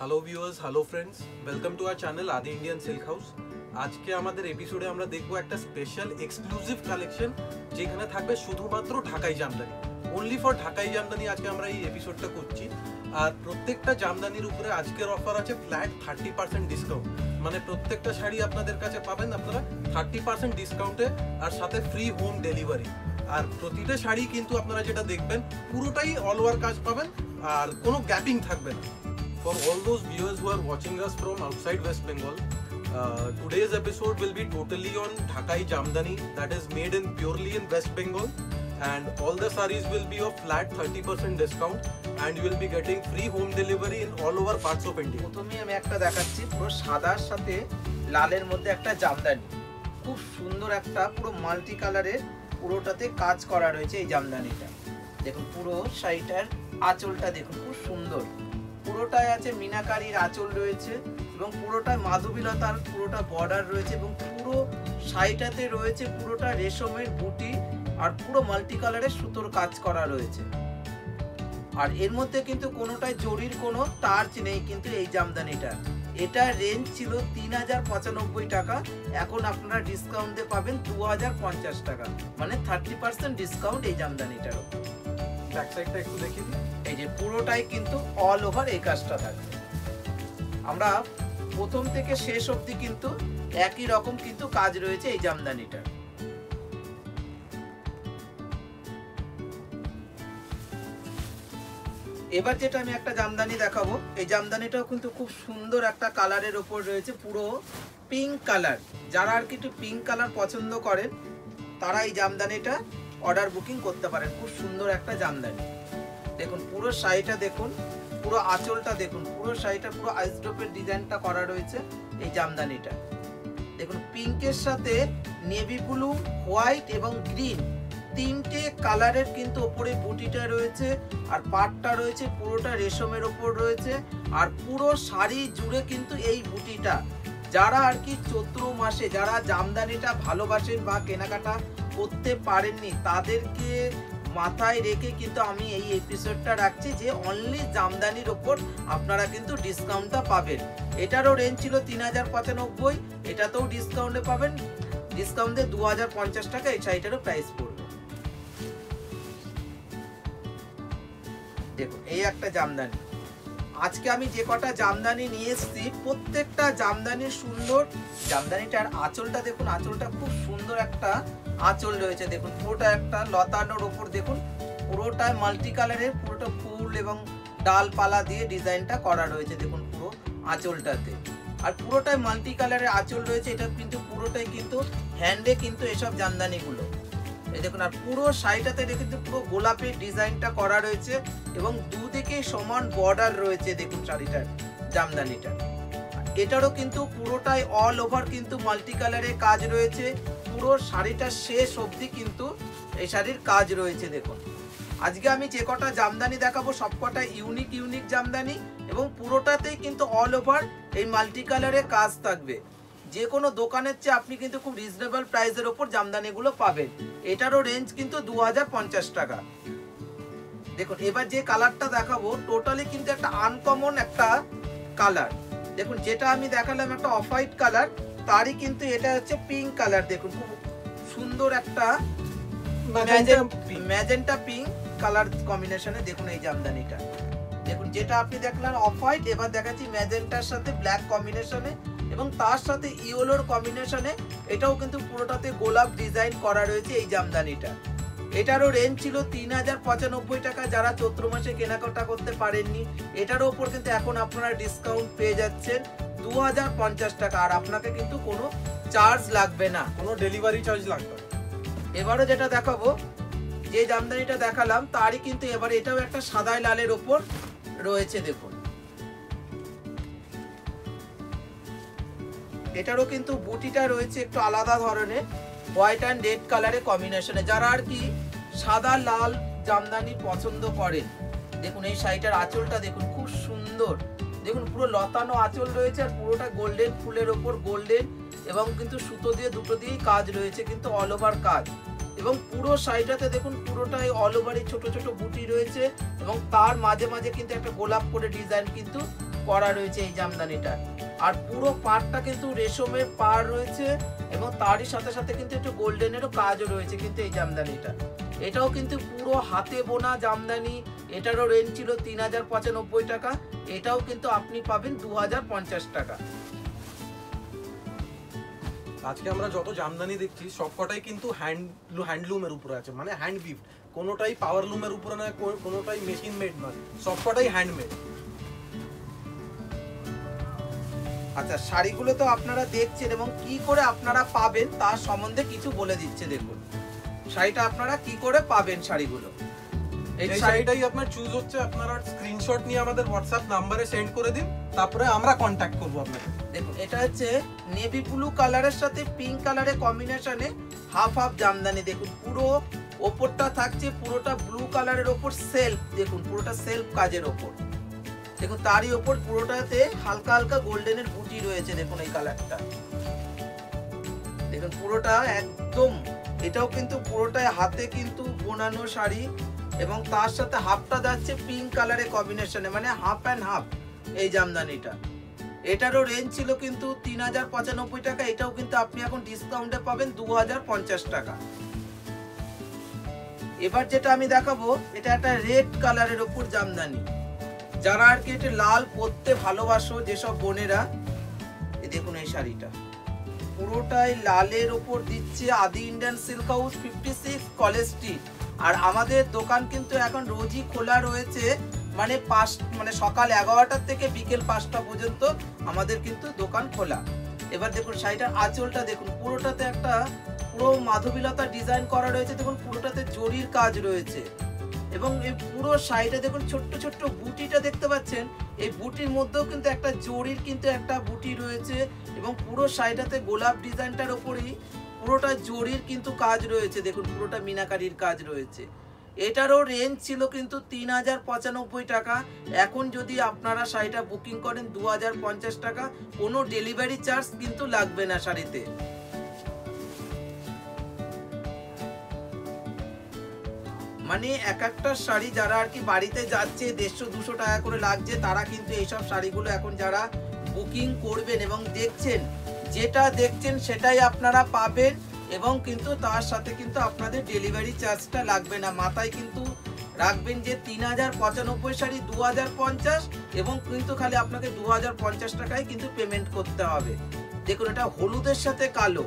Hello viewers hello friends welcome to our channel Adi Indian silk house আজকে আমাদের এপিসোডে আমরা দেখব একটা স্পেশাল এক্সক্লুসিভ কালেকশন যেখানে থাকবে শুধুমাত্র ঢাকাই জামদানি। অনলি ফর ঢাকাই জামদানি আজকে আমরা এই এপিসোডটা করছি। আর প্রত্যেকটা জামদানির উপরে আজকের অফার আছে ফ্ল্যাট থার্টি পার্সেন্ট ডিসকাউন্ট মানে প্রত্যেকটা শাড়ি আপনাদের কাছে পাবেন আপনারা থার্টি পার্সেন্ট ডিসকাউন্টে আর সাথে ফ্রি হোম ডেলিভারি আর প্রতিটা শাড়ি কিন্তু আপনারা যেটা দেখবেন, পুরোটাই অল ওভার কাজ পাবেন আর কোনো গ্যাপিং থাকবে না। For all those viewers who are watching us from outside West Bengal, uh, today's episode will be totally on Dhakai Jamdani that is made in purely in West Bengal and all the sarees will be of flat 30% discount and you will be getting free home delivery in all over parts of India. প্রথমে আমি একটা দেখাচ্ছি পুরো সাদার সাথে লালের মধ্যে একটা জামদানি খুব সুন্দর একটা পুরো মাল্টি কালারের পুরোটাতে কাজ করা রয়েছে এই জামদানিটা দেখুন পুরো শাড়িটার আঁচলটা দেখুন খুব সুন্দর পুরোটায় আছে মিনাকারির আঁচল রয়েছে এবং পুরোটায় মাধবীলতার পুরোটা বর্ডার রয়েছে এবং পুরো শাড়িটাতে রয়েছে পুরোটা রেশমের বুটি আর পুরো মাল্টি কালারের সুতোর কাজ করা রয়েছে। আর এর মধ্যে কিন্তু কোনোটাই জরির কোনো টার্চ নেই কিন্তু এই জামদানিটা এটা রেঞ্জ ছিল তিন হাজার পঁচানব্বই টাকা, এখন আপনারা ডিসকাউন্ট দিয়ে পাবেন দু হাজার পঞ্চাশ টাকা মানে থার্টি পার্সেন্ট ডিসকাউন্ট এই জামদানিটার। ব্যাক একটু দেখিয়ে দিই এই যে পুরোটাই কিন্তু অল ওভার এই কাজটা থাকবে আমরা প্রথম থেকে শেষ অবধি কিন্তু একই রকম কিন্তু কাজ রয়েছে এই জামদানিটার। এবার যেটা আমি একটা জামদানি দেখাবো, এই জামদানিটাও কিন্তু খুব সুন্দর একটা কালারের ওপর রয়েছে, পুরো পিঙ্ক কালার যারা আর কি একটু পিঙ্ক কালার পছন্দ করেন, তারা এই জামদানিটা অর্ডার বুকিং করতে পারেন। খুব সুন্দর একটা জামদানি। দেখুন, পুরো শাড়িটা দেখুন, পুরো আঁচলটা দেখুন, পুরো শাড়িটা, পুরো আইসড্রপের ডিজাইনটা করা রয়েছে এই জামদানিটা। দেখুন পিঙ্কের সাথে নেভি ব্লু হোয়াইট এবং গ্রিন তিনটে কালারের কিন্তু ওপরে বুটিটা রয়েছে আর পাটটা রয়েছে, পুরোটা রেশমের ওপর রয়েছে আর পুরো শাড়ি জুড়ে কিন্তু এই বুটিটা। যারা আর কি চৈত্র মাসে, যারা জামদানিটা ভালোবাসেন বা কেনাকাটা করতে পারেননি, তাদেরকে মাথায় রেখে কিন্তু আমি এই এপিসোডটা রাখছি যে অনলি জামদানির ওপর আপনারা কিন্তু ডিসকাউন্টটা পাবেন। এটারও রেঞ্জ ছিল তিন হাজার পঁচানব্বই, এটাতেও ডিসকাউন্টে পাবেন। ডিসকাউন্টে দু হাজার পঞ্চাশ টাকা, এই শাড়িটারও প্রাইস পড়বে। দেখুন, এই একটা জামদানি। আজকে আমি যে কটা জামদানি নিয়ে এসেছি, প্রত্যেকটা জামদানি সুন্দর। জামদানিটার আঁচলটা দেখুন, আঁচলটা খুব সুন্দর একটা আঁচল রয়েছে, দেখুন, পুরোটা একটা লতানোর ওপর দেখুন পুরোটায় মাল্টি কালারের পুরোটা ফুল এবং ডালপালা দিয়ে ডিজাইনটা করা রয়েছে, দেখুন, পুরো আঁচলটাতে। আর পুরোটাই মাল্টি কালারের আঁচল রয়েছে, এটা কিন্তু পুরোটাই কিন্তু হ্যান্ডে কিন্তু এসব জামদানিগুলো। এই দেখুন, আর পুরো শাড়িটাতে কিন্তু পুরো গোলাপের ডিজাইনটা করা রয়েছে এবং দুদিকে সমান বর্ডার রয়েছে, দেখুন, শাড়িটার জামদানিটা এটারও কিন্তু পুরোটাই অল ওভার কিন্তু মাল্টি কালারের কাজ রয়েছে পুরো শাড়িটা শেষ অবধি কিন্তু এই শাড়ির কাজ রয়েছে, দেখুন। আজকে আমি যে কটা জামদানি দেখাবো, সব কটা ইউনিক ইউনিক জামদানি এবং পুরোটাতেই কিন্তু অল ওভার এই মাল্টি কালারের কাজ থাকবে। যে কোনো দোকানের চেয়ে আপনি কিন্তু খুব রিজনেবল প্রাইসের ওপর জামদানিগুলো পাবেন। এটারও রেঞ্জ কিন্তু দু হাজার পঞ্চাশ টাকা। দেখুন, এবার যে কালারটা দেখাবো টোটালি কিন্তু একটা আনকমন একটা কালার দেখুন, যেটা আমি দেখালাম একটা অফ হোয়াইট কালার তারই কিন্তু এটা হচ্ছে পিঙ্ক কালার দেখুন খুব সুন্দর একটা ম্যাজেন্টা পিঙ্ক কালার কম্বিনেশনে দেখুন এই জামদানিটা। দেখুন যেটা আপনি দেখলেন অফ হোয়াইট এবার দেখাচ্ছি ম্যাজেন্টার সাথে ব্ল্যাক কম্বিনেশনে এবং তার সাথে ইয়েলোর কম্বিনেশনে এটাও কিন্তু পুরোটাতে গোলাপ ডিজাইন করা রয়েছে এই জামদানিটা। এটারও রেঞ্জ ছিল তিন হাজার পঁচানব্বই টাকা যারা চৈত্র মাসে কেনাকাটা করতে পারেননি এটার ওপর কিন্তু এখন আপনারা ডিসকাউন্ট পেয়ে যাচ্ছেন। দু হাজার পঞ্চাশ টাকা, আর আপনাকে কিন্তু কোনো চার্জ লাগবে না, কোনো ডেলিভারি চার্জ লাগবে না। এবারও যেটা দেখাবো, যে জামদানিটা দেখালাম, তারই কিন্তু এবার এটাও একটা সাদাই লালের ওপর রয়েছে, দেখুন। এটারও কিন্তু বুটিটা রয়েছে একটু আলাদা ধরনের হোয়াইট অ্যান্ড রেড কালারের কম্বিনেশনে যারা আর কি সাদা, লাল জামদানি পছন্দ করেন, দেখুন এই শাড়িটার আঁচলটা দেখুন, খুব সুন্দর। দেখুন, পুরো লতানো আঁচল রয়েছে আর পুরোটা গোল্ডেন ফুলের ওপর গোল্ডেন এবং কিন্তু সুতো দিয়ে দুটো দিয়েই কাজ রয়েছে কিন্তু অল ওভার কাজ। এবং পুরো শাড়িটাতে দেখুন, পুরোটাই অল ওভারই ছোট ছোট বুটি রয়েছে এবং তার মাঝে মাঝে কিন্তু একটা গোলাপ করে ডিজাইন কিন্তু করা রয়েছে এই জামদানিটা। আর পুরো পাড়টা কিন্তু রেশমের পাড় রয়েছে এবং তারই সাথে সাথে কিন্তু একটু গোল্ডেনেরও কাজও রয়েছে কিন্তু এই জামদানিটা। এটাও কিন্তু পুরো হাতে বোনা জামদানি এটারও রেঞ্জ ছিল তিন হাজার পঁচানব্বই টাকা, এটাও কিন্তু আপনি পাবেন দু হাজার পঞ্চাশ টাকা। আজকে আমরা যত জামদানি দেখছি, সবকটাই কিন্তু হ্যান্ড হ্যান্ডলুমের উপরে আছে মানে হ্যান্ড গিফট কোনোটাই পাওয়ার লুমের উপরে কো- কোনোটাই মেশিন মেড নয়, সবকটাই হ্যান্ডমেড আচ্ছা শাড়িগুলো তো আপনারা দেখছেন এবং কি করে আপনারা পাবেন তার সম্বন্ধে কিছু বলে দিচ্ছে, দেখুন। শাড়িটা আপনারা কি করে পাবেন শাড়িগুলো? এই এই শাড়ি শাড়িটাই আপনার চুজ হচ্ছে আপনারা স্ক্রিনশট নিয়ে আমাদের হোয়াটসঅ্যাপ নাম্বারে সেন্ড করে দিন তারপরে আমরা কন্ট্যাক্ট করব আপনাকে। দেখুন এটা হচ্ছে নেভি ব্লু কালারের সাথে পিঙ্ক কালারের কম্বিনেশনে হাফ হাফ জামদানি দেখুন পুরো ওপরটা থাকছে পুরোটা ব্লু কালারের ওপর সেলফ দেখুন পুরোটা সেলফ কাজের ওপর। দেখুন তারই ওপর পুরোটাতে হালকা হালকা গোল্ডেনের বুটি রয়েছে দেখুন এই কালারটা দেখুন পুরোটা একদম এটাও কিন্তু পুরোটাই হাতে কিন্তু বোনানো শাড়ি। এবং তার সাথে হাফটা যাচ্ছে পিঙ্ক কালারের কম্বিনেশনে মানে হাফ অ্যান্ড হাফ এই জামদানিটা। এটারও রেঞ্জ ছিল কিন্তু তিন হাজার পঁচানব্বই টাকা, এটাও কিন্তু আপনি এখন ডিসকাউন্টে পাবেন দু হাজার পঞ্চাশ টাকা। এবার যেটা আমি দেখাবো, এটা একটা রেড কালারের ওপর জামদানি। যারা আর কি এটা লাল পরতে ভালোবাসো যেসব বোনেরা দেখুন এই শাড়িটা। পুরোটাই লালের ওপর দিচ্ছে Adi Indian silk house fifty six college street আর আমাদের দোকান কিন্তু এখন রোজই খোলা রয়েছে মানে পাঁচ মানে সকাল এগারোটার থেকে বিকেল পাঁচটা পর্যন্ত আমাদের কিন্তু দোকান খোলা। এবার দেখুন, শাড়িটার আঁচলটা দেখুন, পুরোটাতে একটা পুরো মাধবীলতা ডিজাইন করা রয়েছে, দেখুন পুরোটাতে জরির কাজ রয়েছে। এবং এই পুরো শাড়িটা দেখুন, ছোট্ট ছোট্ট বুটিটা দেখতে পাচ্ছেন, এই বুটির মধ্যেও কিন্তু একটা জরির কিন্তু একটা বুটি রয়েছে, এবং পুরো শাড়িটাতে গোলাপ ডিজাইনটার ওপরেই পুরোটা জরির কিন্তু কাজ রয়েছে, দেখুন পুরোটা মিনাকারির কাজ রয়েছে। এটারও রেঞ্জ ছিল কিন্তু তিন হাজার পঁচানব্বই টাকা। এখন যদি আপনারা শাড়িটা বুকিং করেন দু হাজার পঞ্চাশ টাকা, কোনো ডেলিভারি চার্জ কিন্তু লাগবে না শাড়িতে। মানে এক একটা শাড়ি যারা আর কি বাড়িতে যাচ্ছে, দেড়শো, দুশো টাকা করে লাগছে, তারা কিন্তু এইসব শাড়িগুলো এখন যারা বুকিং করবেন এবং দেখছেন যেটা দেখছেন সেটাই আপনারা পাবেন এবং কিন্তু তার সাথে কিন্তু আপনাদের ডেলিভারি চার্জটা লাগবে না। মাথায় কিন্তু রাখবেন যে তিন হাজার পঁচানব্বই শাড়ি দু হাজার পঞ্চাশ এবং কিন্তু খালি আপনাকে দু হাজার পঞ্চাশ টাকায় কিন্তু পেমেন্ট করতে হবে। দেখুন, এটা হলুদের সাথে কালো।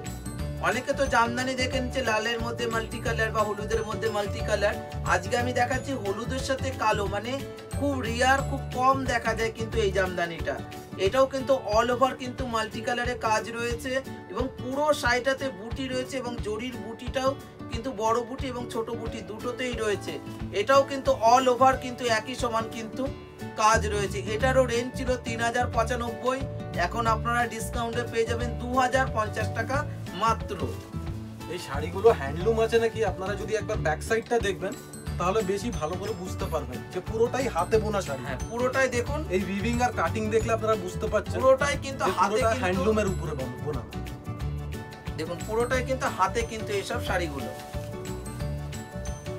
অনেকে তো জামদানি দেখেন যে লালের মধ্যে মাল্টি কালার বা হলুদের মধ্যে মাল্টি কালার আজকে আমি দেখাচ্ছি হলুদের সাথে কালো মানে খুব রিয়ার খুব কম দেখা যায় কিন্তু এই জামদানিটা। এটাও কিন্তু অল ওভার কিন্তু মাল্টি কালারে কাজ রয়েছে এবং পুরো শাড়িটাতে বুটি রয়েছে এবং জরির বুটিটাও কিন্তু বড় বুটি এবং ছোট বুটি দুটোতেই রয়েছে। এটাও কিন্তু অল ওভার কিন্তু একই সমান কিন্তু কাজ রয়েছে। এটারও রেঞ্জ ছিল তিন হাজার পঁচানব্বই। এখন আপনারা ডিসকাউন্টে পেয়ে যাবেন দু হাজার পঞ্চাশ টাকা মাত্র। এই শাড়িগুলো হ্যান্ডলুম আছে নাকি? আপনারা যদি একবার ব্যাক সাইডটা দেখবেন তাহলে বেশি ভালো করে বুঝতে পারবেন যে পুরোটাই হাতে বোনা শাড়ি। হ্যাঁ পুরোটাই দেখুন। এই উইভিং আর কাটিং দেখলে আপনারা বুঝতে পারছেন পুরোটাই কিন্তু হাতে কিন্তু হ্যান্ডলুমের উপরে বোনা দেখুন পুরোটাই কিন্তু হাতে কিন্তু এইসব শাড়িগুলো।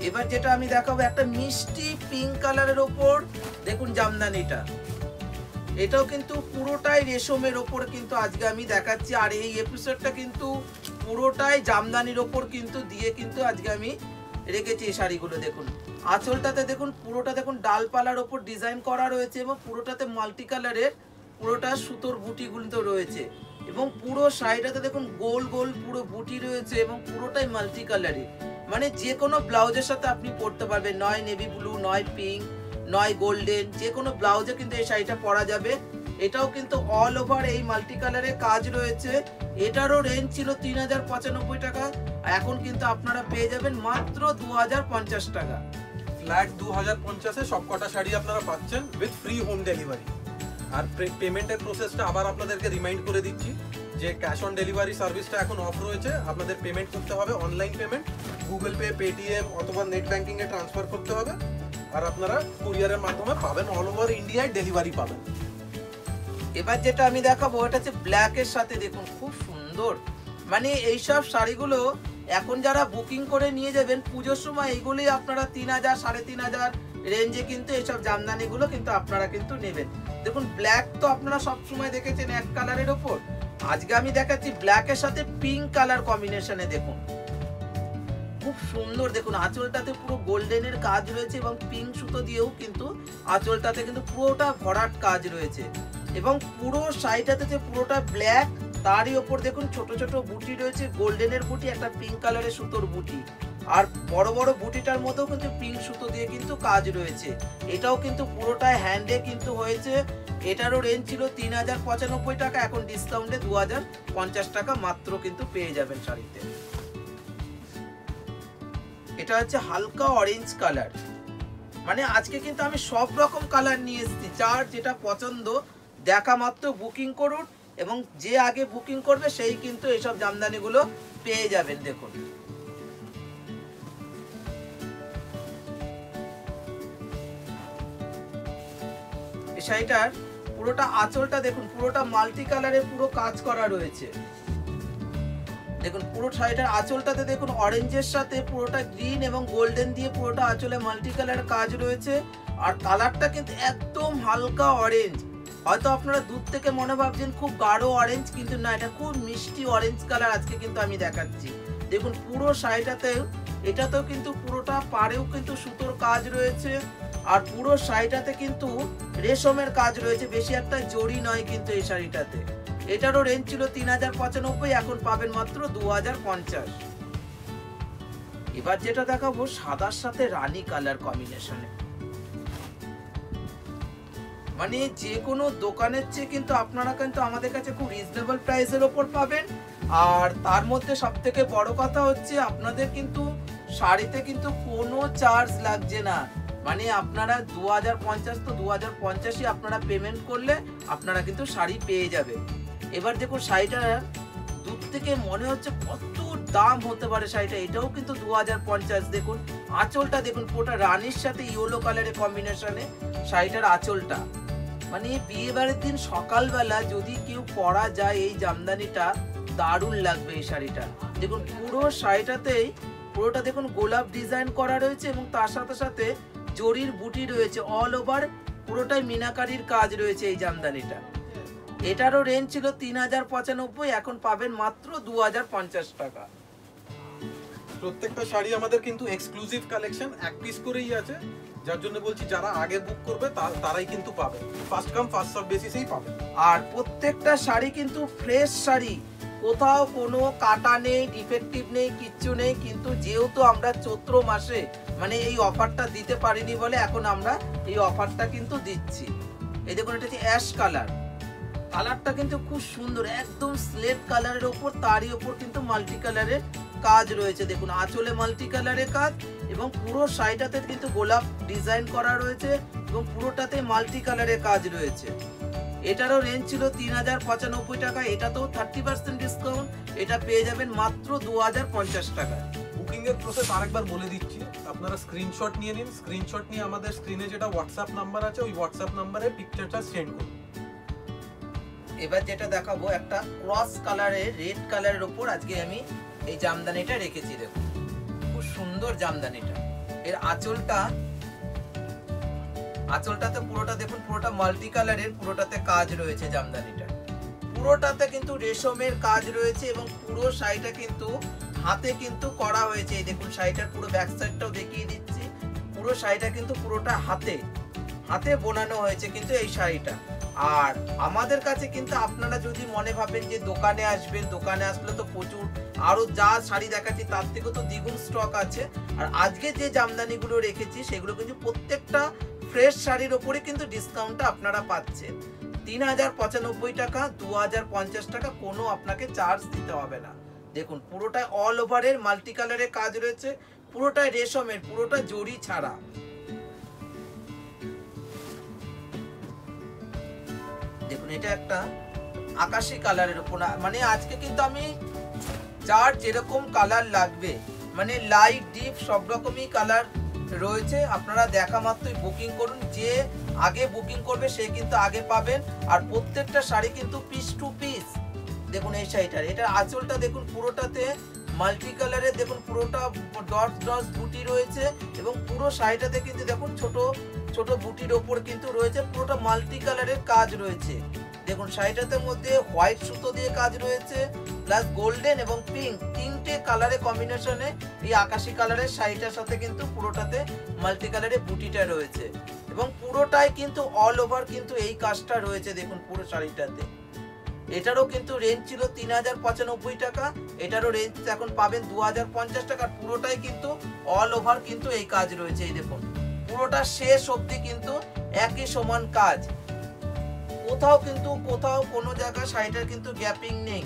এবার যেটা আমি দেখাবো একটা মিষ্টি পিঙ্ক কালারের ওপর দেখুন জামদানিটা। এটাও কিন্তু পুরোটাই রেশমের ওপর কিন্তু আজকে আমি দেখাচ্ছি আর এই এপিসোডটা কিন্তু পুরোটাই জামদানির ওপর কিন্তু দিয়ে কিন্তু আজকে আমি রেখেছি এই শাড়িগুলো দেখুন। আঁচলটাতে দেখুন, পুরোটা দেখুন, ডালপালার ওপর ডিজাইন করা রয়েছে এবং পুরোটাতে মাল্টি কালারের পুরোটা সুতোর বুটিগুলো রয়েছে। এবং পুরো শাড়িটাতে দেখুন, গোল গোল পুরো বুটি রয়েছে এবং পুরোটাই মাল্টি কালারের মানে যে কোনো ব্লাউজের সাথে আপনি পরতে পারবেন, নয় নেভি ব্লু, নয় পিঙ্ক, নয় গোল্ডেন যে কোনো ব্লাউজে কিন্তু এই শাড়িটা পরা যাবে। এটাও কিন্তু অল ওভার এই মাল্টি কালারের কাজ রয়েছে। এটারও রেঞ্জ ছিল তিন হাজার পঁচানব্বই টাকা। এখন কিন্তু আপনারা পেয়ে যাবেন মাত্র দু হাজার পঞ্চাশ টাকা। ফ্ল্যাট দু হাজার পঞ্চাশে সব কটা শাড়ি আপনারা পাচ্ছেন উইথ ফ্রি হোম ডেলিভারি আর পেমেন্টের প্রসেসটা আবার আপনাদেরকে রিমাইন্ড করে দিচ্ছি যে ক্যাশ অন ডেলিভারি সার্ভিসটা এখন অফ রয়েছে। আপনাদের পেমেন্ট করতে হবে online payment Google Pay Paytm অথবা নেট ব্যাঙ্কিংয়ে ট্রান্সফার করতে হবে। আর আপনারা কুরিয়ারের মাধ্যমে পাবেন অল ওভার ইন্ডিয়ায় ডেলিভারি পাবেন। এবার যেটা আমি দেখাবো, এটা হচ্ছে ব্ল্যাক এর সাথে দেখুন, খুব সুন্দর। মানে এইসব শাড়িগুলো এখন যারা বুকিং করে নিয়ে যাবেন, পুজোর সময় এইগুলোই আপনারা তিন হাজার, সাড়ে তিন হাজার রেঞ্জে কিন্তু এইসব জামদানিগুলো কিন্তু আপনারা কিন্তু নেবেন। দেখুন ব্ল্যাক তো আপনারা সব সময় দেখেছেন এক কালারের ওপর। আজকে আমি দেখাচ্ছি ব্ল্যাকের সাথে পিঙ্ক কালার কম্বিনেশনে দেখুন। খুব সুন্দর, দেখুন, আঁচলটাতে পুরো গোল্ডেনের কাজ রয়েছে এবং পিঙ্ক সুতো দিয়েও কিন্তু আঁচলটাতে কিন্তু পুরোটা ভরাট কাজ রয়েছে। এবং পুরো শাড়িটাতে যে পুরোটা ব্ল্যাক তারই ওপর দেখুন ছোট ছোট বুটি রয়েছে গোল্ডেনের বুটি, একটা পিঙ্ক কালারের সুতোর বুটি। আর বড় বড় বুটিটার মধ্যেও কিন্তু পিঙ্ক সুতো দিয়ে কিন্তু কাজ রয়েছে। এটাও কিন্তু পুরোটাই হ্যান্ডে কিন্তু হয়েছে। এটারও রেঞ্জ ছিল তিন হাজার পঁচানব্বই টাকা, এখন ডিসকাউন্টে দু হাজার পঞ্চাশ টাকা মাত্র কিন্তু পেয়ে যাবেন শাড়িতে। এটা হচ্ছে হালকা অরেঞ্জ কালার মানে আজকে কিন্তু আমি সব রকম কালার নিয়ে এসেছি। যার যেটা পছন্দ দেখা মাত্র বুকিং করুন এবং যে আগে বুকিং করবে সেই কিন্তু এইসব জামদানিগুলো পেয়ে যাবেন, দেখুন। শাড়িটার পুরোটা আঁচলটা দেখুন, পুরোটা মাল্টি কালারের পুরো কাজ করা রয়েছে। দেখুন, পুরো শাড়িটার আঁচলটাতে দেখুন অরেঞ্জের সাথে পুরোটা গ্রিন এবং গোল্ডেন দিয়ে পুরোটা আঁচলে মাল্টি কালারের কাজ রয়েছে। আর কালারটা কিন্তু একদম হালকা অরেঞ্জ হয়তো আপনারা দূর থেকে মনে ভাবছেন, খুব গাঢ় অরেঞ্জ কিন্তু না, এটা খুব মিষ্টি অরেঞ্জ কালার আজকে কিন্তু আমি দেখাচ্ছি। দেখুন, পুরো শাড়িটাতেও এটাতেও কিন্তু পুরোটা পাড়েও কিন্তু সুতোর কাজ রয়েছে, আর পুরো শাড়িটাতে কিন্তু রেশমের কাজ রয়েছে, বেশি একটা জড়ি নয় কিন্তু এই শাড়িটাতে। এটারও রেঞ্জ ছিল তিন হাজার পঁচানব্বই, এখন পাবেন মাত্র দু হাজার পঞ্চাশ। এবার যেটা দেখাবো, সাদার সাথে রানী কালার কম্বিনেশনে মানে যে কোনো দোকানের চেয়ে কিন্তু আপনারা কিন্তু আমাদের কাছে খুব রিজনেবল প্রাইসের ওপর পাবেন। আর তার মধ্যে সব থেকে বড় কথা হচ্ছে আপনাদের কিন্তু শাড়িতে কিন্তু কোনো চার্জ লাগছে না। মানে আপনারা দু হাজার পঞ্চাশ তো দু হাজার পঞ্চাশই আপনারা পেমেন্ট করলে আপনারা কিন্তু শাড়ি পেয়ে যাবেন। এবার দেখুন শাড়িটা দূর থেকে মনে হচ্ছে কত দাম হতে পারে শাড়িটা, এটাও কিন্তু দু হাজার পঞ্চাশ। দেখুন আঁচলটা দেখুন, পুরোটা রানির সাথে ইয়েলো কালারের কম্বিনেশনে শাড়িটার আঁচলটা। মানে বিয়ে বাড়ির দিন সকালবেলা যদি কেউ পরা যায় এই জামদানিটা, দারুণ লাগবে এই শাড়িটা। দেখুন, পুরো শাড়িটাতেই, পুরোটা দেখুন গোলাপ ডিজাইন করা রয়েছে এবং তার সাথে সাথে জরির বুটি রয়েছে অল ওভার পুরোটাই মিনাকারির কাজ রয়েছে এই জামদানিটা। এটারও রেঞ্জ ছিল তিন হাজার পঁচানব্বই, এখন পাবেন মাত্র দু হাজার পঞ্চাশ টাকা। প্রত্যেকটা শাড়ি আমাদের কিন্তু এক্সক্লুসিভ কালেকশন এক পিস করেই আছে। যার জন্য বলছি যারা আগে বুক করবে তারাই কিন্তু পাবে। ফার্স্ট কাম ফার্স্ট সার্ভ বেসিসেই পাবে। আর প্রত্যেকটা শাড়ি কিন্তু ফ্রেশ শাড়ি। কোথাও কোনো কাটা নেই ডিফেক্টিভ নেই, কিচ্ছু নেই, কিন্তু যেহেতু আমরা চৈত্র মাসে মানে এই অফারটা দিতে পারিনি বলে এখন আমরা এই অফারটা কিন্তু দিচ্ছি। এই দেখুন, এটা হচ্ছে অ্যাশ কালার কালারটা কিন্তু খুব সুন্দর, একদম স্লেট কালারের ওপর, তারই ওপর কিন্তু মাল্টি কালারের কাজ রয়েছে। দেখুন আঁচলে মাল্টি কালারের কাজ এবং পুরো শাড়িটাতে কিন্তু গোলাপ ডিজাইন করা রয়েছে এবং পুরোটাতে মাল্টি কালারের কাজ রয়েছে। এটারও রেঞ্জ ছিল তিন হাজার পঁচানব্বই টাকা। এটাতেও থার্টি পার্সেন্ট ডিসকাউন্ট এটা পেয়ে যাবেন মাত্র দু হাজার পঞ্চাশ টাকা। বুকিংয়ের প্রসেস আরেকবার বলে দিচ্ছি। আপনারা স্ক্রিনশট নিয়ে নিন। স্ক্রিনশট নিয়ে আমাদের স্ক্রিনে যেটা হোয়াটসঅ্যাপ নাম্বার আছে ওই হোয়াটসঅ্যাপ নাম্বারে পিকচারটা সেন্ড করুন। এবার যেটা দেখাবো একটা ক্রস কালারের রেড কালারের ওপর আজকে আমি এই জামদানিটা রেখেছি, দেখুন। খুব সুন্দর জামদানিটা। এর আঁচলটা, আঁচলটাতে পুরোটা দেখুন, পুরোটা মাল্টি কালারের পুরোটাতে কাজ রয়েছে জামদানিটা পুরোটাতে কিন্তু রেশমের কাজ রয়েছে এবং পুরো শাড়িটা কিন্তু হাতে কিন্তু করা হয়েছে। এই দেখুন, শাড়িটার পুরো ব্যাক সাইডটাও দেখিয়ে দিচ্ছি। পুরো শাড়িটা কিন্তু পুরোটা হাতে হাতে বোনানো হয়েছে কিন্তু এই শাড়িটা। আর আমাদের কাছে কিন্তু আপনারা যদি মনে ভাবেন যে দোকানে আসবেন, দোকানে আসলে তো প্রচুর আরও যা শাড়ি দেখাচ্ছি, তার থেকে তো দ্বিগুণ স্টক আছে। আর আজকে যে জামদানিগুলো রেখেছি, সেগুলো কিন্তু প্রত্যেকটা ফ্রেশ শাড়ির ওপরে কিন্তু ডিসকাউন্টটা আপনারা পাচ্ছেন। তিন হাজার পঁচানব্বই টাকা, দু হাজার পঞ্চাশ টাকা, কোনো আপনাকে চার্জ দিতে হবে না। দেখুন, পুরোটাই অল ওভারের মাল্টি কালারের কাজ রয়েছে, পুরোটাই রেশমের পুরোটা জরি ছাড়া। দেখুন, এটা একটা আকাশি কালারের উপর মানে আজকে কিন্তু আমি যার যেরকম কালার লাগবে। মানে লাইট ডিপ সব রকমই কালার রয়েছে। আপনারা দেখা মাত্রই বুকিং করুন। যে আগে বুকিং করবে, সে কিন্তু আগে পাবেন। আর প্রত্যেকটা শাড়ি কিন্তু পিস টু পিস দেখুন এই শাড়িটার এটার আঁচলটা দেখুন পুরোটাতে। মাল্টি কালারের দেখুন পুরোটা ডট ডট বুটি রয়েছে। এবং পুরো শাড়িটাতে কিন্তু দেখুন ছোট ছোট বুটির ওপর কিন্তু রয়েছে। পুরোটা মাল্টি কালারের কাজ রয়েছে। দেখুন, শাড়িটাতে মধ্যে হোয়াইট সুতো দিয়ে কাজ রয়েছে প্লাস গোল্ডেন এবং পিঙ্ক তিনটে কালারের কম্বিনেশনে এই আকাশি কালারের শাড়িটার সাথে কিন্তু পুরোটাতে মাল্টি কালারের বুটিটা রয়েছে। এবং পুরোটাই কিন্তু অল ওভার কিন্তু এই কাজটা রয়েছে, দেখুন, পুরো শাড়িটাতে। এটারও কিন্তু রেঞ্জ ছিল তিন হাজার পঁচানব্বই টাকা, এটারও রেঞ্জ এখন পাবেন দু হাজার পঞ্চাশ টাকা পুরোটাই কিন্তু অল ওভার কিন্তু এই কাজ রয়েছে, এই দেখুন। পুরোটা শেষ অবধি কিন্তু একই সমান কাজ। কোথাও কিন্তু, কোথাও কোনো জায়গায় শাড়িটার কিন্তু গ্যাপিং নেই।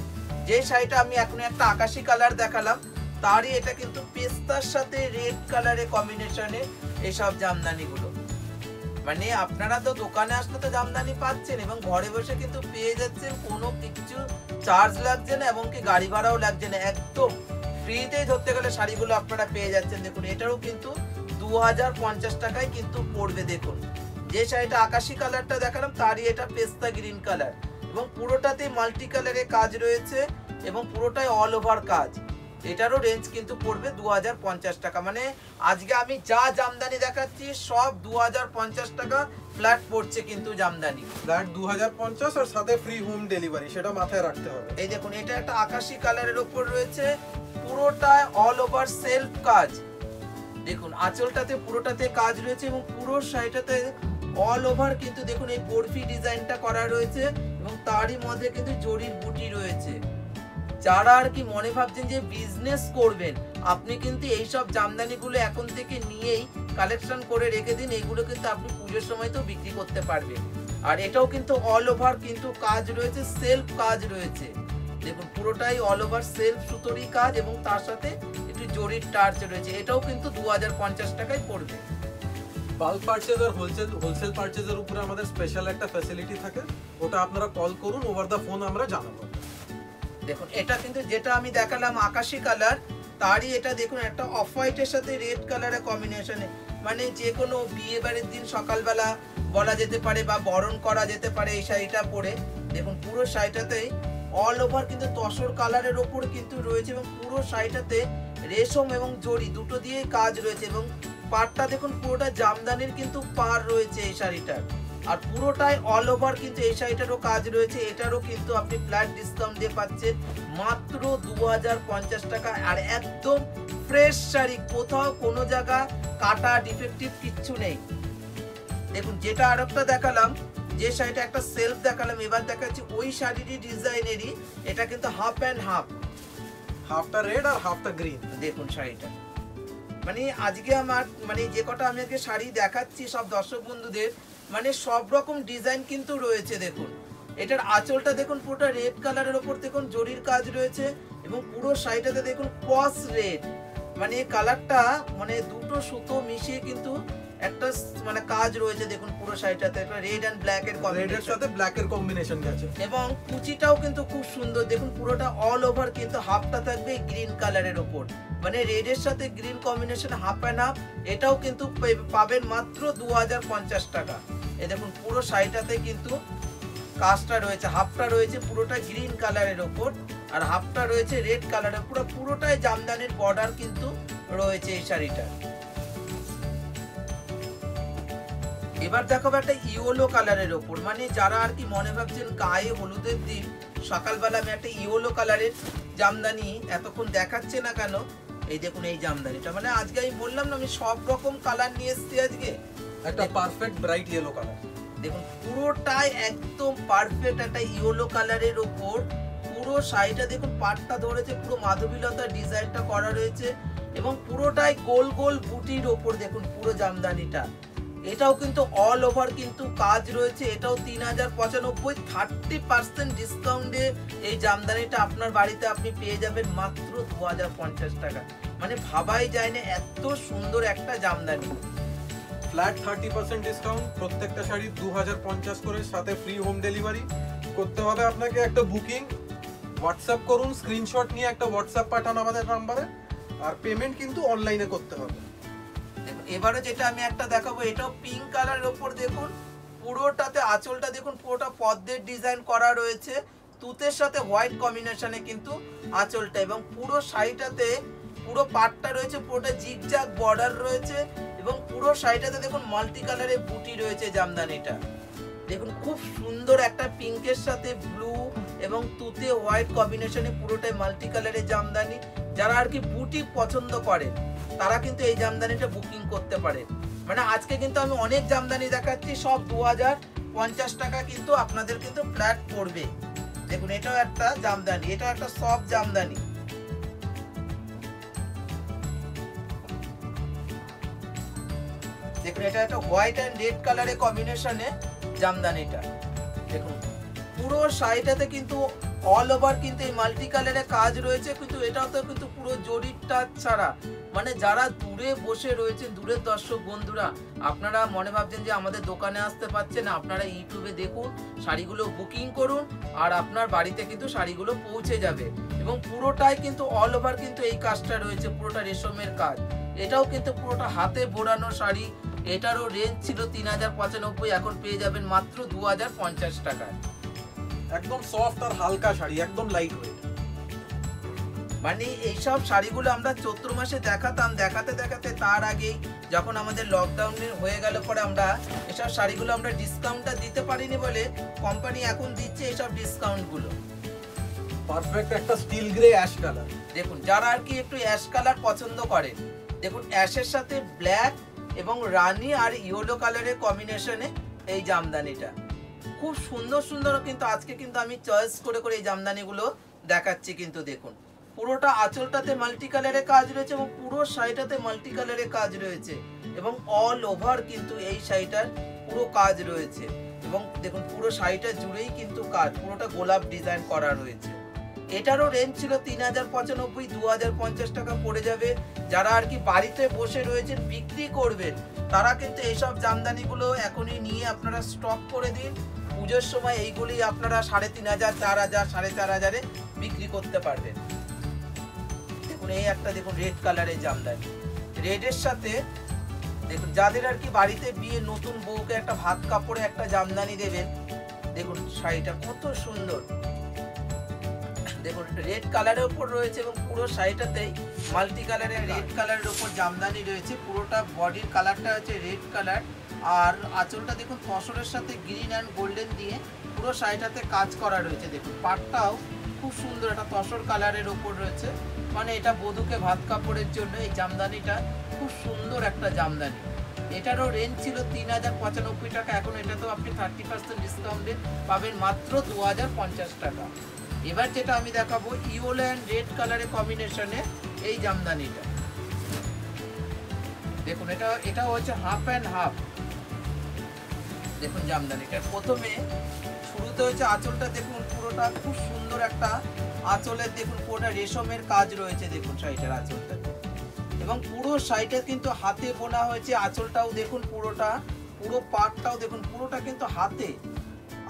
যে শাড়িটা আমি এখন একটা আকাশি কালার দেখালাম, তারই এটা কিন্তু পেস্তার সাথে রেড কালারের কম্বিনেশনে এসব জামদানিগুলো। মানে আপনারা তো দোকানে আসলে তো জামদানি পাচ্ছেন এবং ঘরে বসে কিন্তু পেয়ে যাচ্ছেন, কোনো কিছু চার্জ লাগছে না এবং কি গাড়ি ভাড়াও লাগছে না। একদম ফ্রিতেই ধরতে গেলে শাড়িগুলো আপনারা পেয়ে যাচ্ছেন। দেখুন, এটারও কিন্তু দু হাজার পঞ্চাশ টাকায় কিন্তু পড়বে। দেখুন যে শাড়িটা আকাশি কালারটা দেখালাম তারই এটা পেস্তা গ্রিন কালার। এবং পুরোটাতে মাল্টি কালারে কাজ রয়েছে এবং পুরোটাই অল ওভার কাজ। এটারও রেঞ্জ কিন্তু পড়বে দু হাজার পঞ্চাশ টাকা। মানে আজকে আমি যা জামদানি দেখাচ্ছি সব দু হাজার পঞ্চাশ টাকা ফ্ল্যাট পড়ছে কিন্তু জামদানি। ফ্ল্যাট দু হাজার পঞ্চাশ আর সাথে ফ্রি হোম ডেলিভারি সেটা মাথায় রাখতে হবে। এই দেখুন এটা একটা আকাশি কালারের উপর রয়েছে পুরোটায় অল ওভার সেলফ কাজ। দেখুন আঁচলটাতে পুরোটাতে কাজ রয়েছে এবং পুরো শাড়িটাতে অল ওভার কিন্তু দেখুন এই বরফি ডিজাইনটা করা রয়েছে এবং তারই মধ্যে কিন্তু জরির বুটি রয়েছে। যারা আর কি মনে ভাবছেন যে বিজনেস করবেন, আপনি কিন্তু এইসব জামদানিগুলো এখন থেকে নিয়েই কালেকশন করে রেখে দিন এইগুলো কিন্তু আপনি পুজোর সময় তো বিক্রি করতে পারবেন। আর এটাও কিন্তু অল ওভার কিন্তু কাজ রয়েছে সেলফ কাজ রয়েছে। দেখুন, পুরোটাই অল ওভার সেলফ সুতোরই কাজ এবং তার সাথে একটু জরির টার্চ রয়েছে, এটাও কিন্তু দু হাজার পঞ্চাশ টাকায় পড়বে। বাল্ক পারচেজ আর হোলসেল হোলসেল পারচেজের উপরে আমাদের স্পেশাল একটা ফ্যাসিলিটি থাকে, ওটা আপনারা কল করুন ওভার দ্য ফোন আমরা জানাব। দেখুন, এটা কিন্তু যেটা আমি দেখালাম আকাশি কালার তারই এটা দেখুন, একটা অফ হোয়াইটের সাথে রেড কালারের কম্বিনেশনে মানে যে কোনো বিয়ে বাড়ির দিন সকালবেলা বলা যেতে পারে বা বরণ করা যেতে পারে এই শাড়িটা পরে। দেখুন, পুরো শাড়িটাতেই অল ওভার কিন্তু তসর কালারের ওপর কিন্তু রয়েছে এবং পুরো শাড়িটাতে রেশম এবং জড়ি দুটো দিয়েই কাজ রয়েছে এবং পাড়টা দেখুন পুরোটা জামদানির কিন্তু পার রয়েছে এই শাড়িটার। আর পুরোটাই অল ওভার কিন্তু এই শাড়িটারও কাজ রয়েছে এটারও কিন্তু আপনি ফ্ল্যাট ডিসকাউন্ট দিয়ে পাচ্ছেন মাত্র দু হাজার পঞ্চাশ টাকা। আর একদম ফ্রেশ শাড়ি কোথাও কোনো জায়গা কাটা ডিফেক্টিভ কিচ্ছু নেই। দেখুন যেটা আরেকটা দেখালাম যে শাড়িটা একটা সেলফ দেখালাম এবার দেখাচ্ছি ওই শাড়িরই ডিজাইনেরই এটা কিন্তু হাফ অ্যান্ড হাফ হাফটা রেড আর হাফটা গ্রিন দেখুন শাড়িটা। মানে আজকে আমার মানে যে কটা আমি আজকে শাড়ি দেখাচ্ছি সব দর্শক বন্ধুদের মানে সব রকম ডিজাইন কিন্তু রয়েছে দেখুন। এটার আঁচলটা দেখুন, পুরোটা রেড কালারের ওপর দেখুন, জরির কাজ রয়েছে এবং পুরো শাড়িটাতে দেখুন ক্রস রেড মানে কালারটা মানে দুটো সুতো মিশিয়ে কিন্তু একটা মানে কাজ রয়েছে দেখুন পুরো শাড়িটাতে একটা রেড অ্যান্ড ব্ল্যাক এর কম্বিনেশন সাথে ব্ল্যাক এর কম্বিনেশন গেছে। এবং কুচিটাও কিন্তু খুব সুন্দর দেখুন পুরোটা অল ওভার কিন্তু হাফটা থাকবে গ্রিন কালারের ওপর। মানে রেডের সাথে green combination half and half এটাও কিন্তু পাবেন মাত্র দু হাজার পঞ্চাশ টাকা। এ দেখুন পুরো শাড়িটাতে কিন্তু কাজটা রয়েছে হাফটা রয়েছে পুরোটা গ্রিন কালারের ওপর আর হাফটা রয়েছে রেড কালারের পুরো পুরোটাই জামদানির বর্ডার কিন্তু রয়েছে এই শাড়িটা এবার দেখো একটা ইয়োলো কালারের ওপর। মানে যারা আর কি মনে ভাবছেন গায়ে হলুদের দিন সকালবেলা আমি একটা ইয়োলো কালারের জামদানি এতক্ষণ দেখাচ্ছে না কেন? এই দেখুন এই জামদানিটা। মানে আজকে আমি বললাম না আমি সব রকম কালার নিয়ে এসেছি আজকে। একটা পারফেক্ট ব্রাইট ইয়েলো কালার দেখুন পুরোটাই একদম পারফেক্ট একটা ইয়েলো কালারের ওপর। পুরো শাড়িটা দেখুন পাটটা ধরেছে পুরো মাধবীলতা ডিজাইনটা করা রয়েছে। এবং পুরোটাই গোল গোল বুটির ওপর দেখুন পুরো জামদানিটা। এটাও কিন্তু অল ওভার কিন্তু কাজ রয়েছে এটাও তিন হাজার পঁচানব্বই থার্টি পার্সেন্ট ডিসকাউন্টে এই জামদানিটা আপনার বাড়িতে আপনি পেয়ে যাবেন মাত্র দু হাজার পঞ্চাশ টাকা। মানে ভাবাই যায় না এত সুন্দর একটা jamdani. Flat thirty percent discount প্রত্যেকটা শাড়ি দু হাজার পঞ্চাশ করে সাথে ফ্রি হোম ডেলিভারি করতে হবে আপনাকে একটা বুকিং হোয়াটসঅ্যাপ করুন স্ক্রিনশট নিয়ে একটা হোয়াটসঅ্যাপ পাঠান আমাদের নাম্বারে আর পেমেন্ট কিন্তু অনলাইনে করতে হবে। এবারে যেটা আমি একটা দেখাবো, এটাও পিঙ্ক কালারের ওপর দেখুন। পুরোটাতে আঁচলটা দেখুন, পুরোটা পদ্মের ডিজাইন করা রয়েছে। তুতের সাথে হোয়াইট কম্বিনেশনে কিন্তু আঁচলটা এবং পুরো শাড়িটাতে, পুরো পাটটা রয়েছে, পুরোটা জিগজাগ বর্ডার রয়েছে এবং পুরো শাড়িটাতে দেখুন মাল্টি কালারের বুটি রয়েছে জামদানিটা। দেখুন, খুব সুন্দর একটা পিঙ্কের সাথে ব্লু এবং তুতে হোয়াইট কম্বিনেশনে পুরোটাই মাল্টি কালারের জামদানি। যারা আর কি বুটি পছন্দ করে তারা কিন্তু এই জামদানিটা বুকিং করতে পারে। মানে আজকে কিন্তু আমি অনেক জামদানি দেখাচ্ছি, সব দু টাকা কিন্তু আপনাদের কিন্তু ফ্ল্যাট পড়বে। দেখুন, এটাও একটা জামদানি, এটাও একটা সব জামদানি। দেখুন, এটা একটা হোয়াইট অ্যান্ড রেড কালারের কম্বিনেশনে জামদানিটা। দেখুন, পুরো শাড়িটাতে কিন্তু অল ওভার কিন্তু এই মাল্টি কালারের কাজ রয়েছে, কিন্তু এটাও তো কিন্তু পুরো জরির ছাড়া। মানে যারা দূরে বসে রয়েছেন, দূরের দর্শক বন্ধুরা, আপনারা মনে ভাবছেন যে আমাদের দোকানে আসতে পারছেন আপনারা ইউটিউবে দেখুন, শাড়িগুলো বুকিং করুন, আর আপনার বাড়িতে কিন্তু শাড়িগুলো পৌঁছে যাবে। এবং পুরোটাই কিন্তু অল ওভার কিন্তু এই কাজটা রয়েছে, পুরোটা রেশমের কাজ। এটাও কিন্তু পুরোটা হাতে বোড়ানো শাড়ি, এটারও রেঞ্জ ছিল তিন হাজার পঁচানব্বই, এখন পেয়ে যাবেন মাত্র দু হাজার পঞ্চাশ টাকায়। একদম সফট আর হালকা শাড়ি, একদম লাইট ওয়েট মানে এইসব শাড়িগুলো আমরা চৈত্র মাসে দেখাতাম দেখাতে দেখাতে তার আগেই যখন আমাদের লকডাউন হয়ে গেল পরে আমরা এসব শাড়িগুলো আমরা ডিসকাউন্টটা দিতে পারিনি বলে কোম্পানি এখন দিচ্ছে এইসব ডিসকাউন্টগুলো পারফেক্ট একটা স্টিল গ্রে অ্যাশ কালার দেখুন যারা আর কি একটু অ্যাশ কালার পছন্দ করে দেখুন অ্যাশের সাথে ব্ল্যাক এবং রানি আর ইয়েলো কালারের কম্বিনেশনে এই জামদানিটা। খুব সুন্দর সুন্দর কিন্তু আজকে কিন্তু আমি চয়েস করে করে এই জামদানিগুলো দেখাচ্ছি কিন্তু দেখুন। পুরোটা আঁচলটাতে মাল্টি কালারের কাজ রয়েছে এবং পুরো শাড়িটাতে মাল্টি কালারের কাজ রয়েছে। এবং অল ওভার কিন্তু এই শাড়িটার পুরো কাজ রয়েছে। এবং দেখুন, পুরো শাড়িটা জুড়েই কিন্তু কাজ, পুরোটা গোলাপ ডিজাইন করা রয়েছে। এটারও রেঞ্জ ছিল তিন হাজার পঁচানব্বই, দু হাজার পঞ্চাশ টাকা পড়ে যাবে। যারা আর কি বাড়িতে বসে রয়েছেন, বিক্রি করবেন, তারা কিন্তু এইসব জামদানিগুলো এখনই নিয়ে আপনারা স্টক করে দিন। পুজোর সময় এইগুলি আপনারা সাড়ে তিন হাজার, চার হাজার, সাড়ে চার হাজারে বিক্রি করতে পারবেন। দেখুন, এই একটা দেখুন রেড কালারের জামদানি। রেডের সাথে দেখুন, যাদের আর কি বাড়িতে বিয়ে, নতুন বউকে একটা ভাত কাপড়ে একটা জামদানি দেবেন, দেখুন শাড়িটা কত সুন্দর। দেখুন রেড কালারের উপর রয়েছে এবং পুরো শাড়িটাতেই মাল্টি কালারের রেড কালারের উপর জামদানি রয়েছে। পুরোটা বডির কালারটা হচ্ছে রেড কালার আর আঁচলটা দেখুন ফসলের সাথে গ্রিন অ্যান্ড গোল্ডেন দিয়ে পুরো শাড়িটাতে কাজ করা রয়েছে। দেখুন, পাটটাও খুব সুন্দর, একটা তসর কালারের ওপর রয়েছে। মানে এটা বধুকে ভাত কাপড়ের জন্য, এই জামদানিটা খুব সুন্দর একটা জামদানি। এটারও রেঞ্জ ছিল তিন হাজার পঁচানব্বই টাকা, এখন এটা তো আপনি থার্টি পার্সেন্ট ডিসকাউন্টে পাবেন মাত্র দু হাজার পঞ্চাশ টাকা। এবার যেটা আমি দেখাবো ইওলো অ্যান্ড রেড কালারের কম্বিনেশনে এই জামদানিটা। দেখুন, এটা এটা হচ্ছে হাফ অ্যান্ড হাফ দেখুন জামদানিটা প্রথমে শুরুতে হচ্ছে আঁচলটা, দেখুন পুরোটা খুব সুন্দর একটা আঁচলের দেখুন, পুরোটা রেশমের কাজ রয়েছে, দেখুন শাড়িটার আঁচলটা। এবং পুরো শাড়িটা কিন্তু হাতে বোনা হয়েছে, আঁচলটাও দেখুন পুরোটা, পুরো পাটটাও দেখুন, পুরোটা কিন্তু হাতে।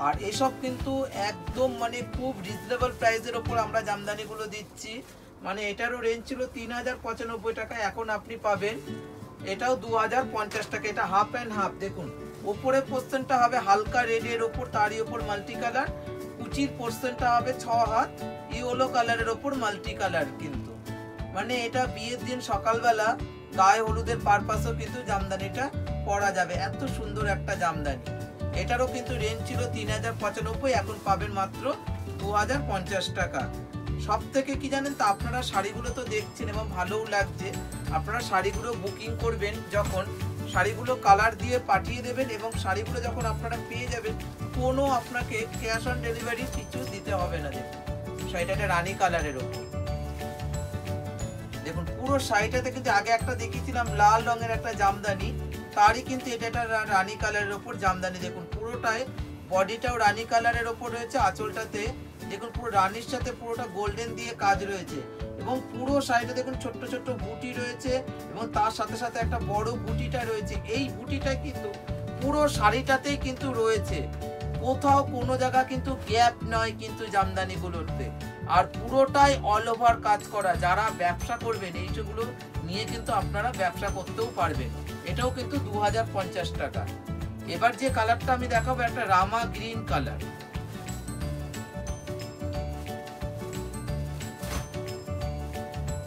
আর এসব কিন্তু একদম মানে খুব রিজনেবল প্রাইসের ওপর আমরা জামদানিগুলো দিচ্ছি। মানে এটারও রেঞ্জ ছিল তিন হাজার পঁচানব্বই টাকা, এখন আপনি পাবেন এটাও দু হাজার পঞ্চাশ টাকা, এটা হাফ অ্যান্ড হাফ দেখুন। ওপরের পোর্শনটা হবে হালকা রেডের ওপর, তারই ওপর মাল্টি কালার কুচির পোর্শনটা হবে ছ হাত, ইয়েলো কালারের ওপর মাল্টি কালার কিন্তু। মানে এটা বিয়ের দিন সকালবেলা গায়ে হলুদের পারপাসও কিন্তু জামদানিটা পরা যাবে। এত সুন্দর একটা জামদানি। এটারও কিন্তু রেঞ্জ ছিল তিন হাজার পঁচানব্বই, এখন পাবেন মাত্র দু হাজার পঞ্চাশ টাকা। সব থেকে কি জানেন তো, আপনারা শাড়িগুলো তো দেখছেন এবং ভালোও লাগছে। আপনারা শাড়িগুলো বুকিং করবেন যখন শাড়িগুলো কালার দিয়ে পাঠিয়ে দেবেন এবং শাড়িগুলো যখন আপনারা পেয়ে যাবেন, কোনো আপনাকে ক্যাশ অন ডেলিভারি কিছু দিতে হবে না। দেখুন শাড়িটা একটা রানী কালারের ওপর। দেখুন, পুরো শাড়িটাতে কিন্তু আগে একটা দেখিয়েছিলাম, লাল রঙের একটা জামদানি। তারই কিন্তু এটা একটা রানী কালারের ওপর জামদানি। দেখুন পুরোটাই বডিটাও রানী কালারের ওপর রয়েছে, আঁচলটাতে। দেখুন, পুরো রানির সাথে পুরোটা গোল্ডেন দিয়ে কাজ রয়েছে। এবং পুরো শাড়িটা দেখুন ছোট্ট ছোট্ট বুটি রয়েছে এবং তার সাথে সাথে একটা বড় বুটিটা রয়েছে। এই বুটিটা কিন্তু পুরো শাড়িটাতেই কিন্তু রয়েছে। কোথাও কোনো জায়গা কিন্তু গ্যাপ নয় কিন্তু জামদানিগুলোতে। আর পুরোটাই অল ওভার কাজ করা। যারা ব্যবসা করবেন, এইগুলো নিয়ে কিন্তু আপনারা ব্যবসা করতেও পারবেন। এটাও কিন্তু দু হাজার পঞ্চাশ টাকা। এবার যে কালারটা আমি দেখাবো, একটা রামা গ্রিন কালার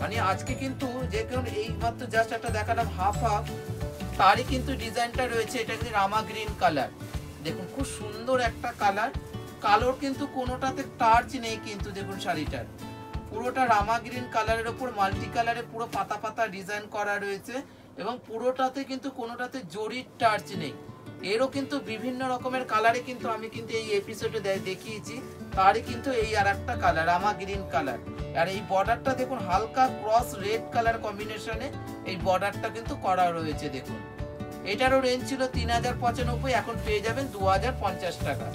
মানে আজকে কিন্তু যে কেউ এই মাত্র জাস্ট একটা দেখালাম হাফ হাফ তারই কিন্তু ডিজাইনটা রয়েছে, এটা কিন্তু রামা গ্রিন কালার দেখুন, খুব সুন্দর একটা কালার কালোর কিন্তু কোনোটাতে টার্চ নেই কিন্তু দেখুন শাড়িটার। পুরোটা রামা গ্রিন কালারের ওপর মাল্টি কালারে পুরো পাতা পাতা ডিজাইন করা রয়েছে, এবং পুরোটাতে কিন্তু কোনোটাতে জরির টার্চ নেই। এরও কিন্তু বিভিন্ন রকমের কালারে কিন্তু আমি কিন্তু এই এপিসোডে দেখিয়েছি। তারই কিন্তু এই আর একটা কালার রামা গ্রিন কালার আর এই বর্ডারটা দেখুন, হালকা ক্রস রেড কালার কম্বিনেশনে এই বর্ডারটা কিন্তু করা রয়েছে, দেখুন। এটারও রেঞ্জ ছিল তিন হাজার পঁচানব্বই, এখন পেয়ে যাবেন দু হাজার পঞ্চাশ টাকা।